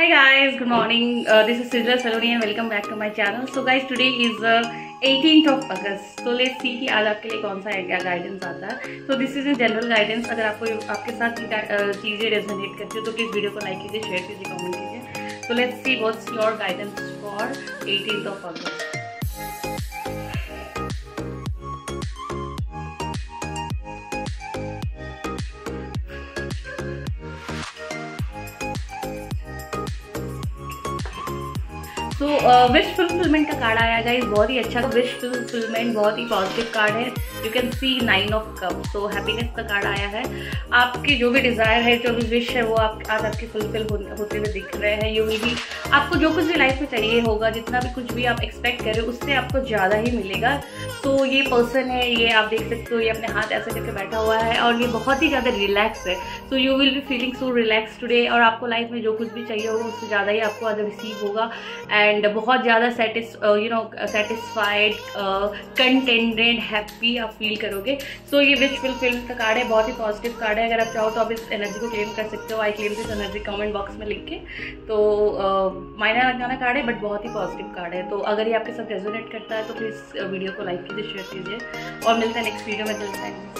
Hi guys, good morning. Uh, this is Sidra Saloni and welcome back to my channel. So guys, today is uh, 18th of August. So let's see कि आज आपके लिए कौन सा क्या guidance आता है So this is a general guidance. अगर आपको आपके साथ चीज़ें रेजोनेट करती हो तो प्लीज़ वीडियो को लाइक कीजिए शेयर कीजिए कमेंट कीजिए So let's see what's your guidance for 18th of August. So wish fulfilment का कार्ड आया गाइस बहुत ही अच्छा विश फुलफिलमेंट बहुत ही पॉजिटिव कार्ड है. You can see nine of cup so happiness का कार्ड आया है. आपके जो भी डिज़ायर है, जो भी विश है, वो आप, आज आपके फुलफिल होते हुए दिख रहे हैं. यू भी आपको जो कुछ भी लाइफ में चाहिए होगा, जितना भी कुछ भी आप एक्सपेक्ट करें उससे आपको ज़्यादा ही मिलेगा. तो ये पर्सन है, ये आप देख सकते हो, ये अपने हाथ ऐसे करके बैठा हुआ है और ये बहुत ही ज़्यादा रिलैक्स है. So you will be feeling so relax today और आपको लाइफ में जो कुछ भी चाहिए होगा उससे ज़्यादा ही आपको आज रिसीव होगा। एंड बहुत ज़्यादा satis you know satisfied contented happy आप फील करोगे। सो so, ये विच फिल फ़िल्म का कार्ड है बहुत ही पॉजिटिव कार्ड है। अगर आप चाहो तो आप इस एनर्जी को क्लेम कर सकते हो। I claim this energy comment box में लिख के। तो मायना लगाना कार्ड है बट बहुत ही पॉजिटिव कार्ड है। तो अगर ये आपके साथ रेजोनेट करता है तो प्लीज़ वीडियो को लाइक कीजिए शेयर कीजिए। और मिलता है नेक्स्ट वीडियो में। मिलता है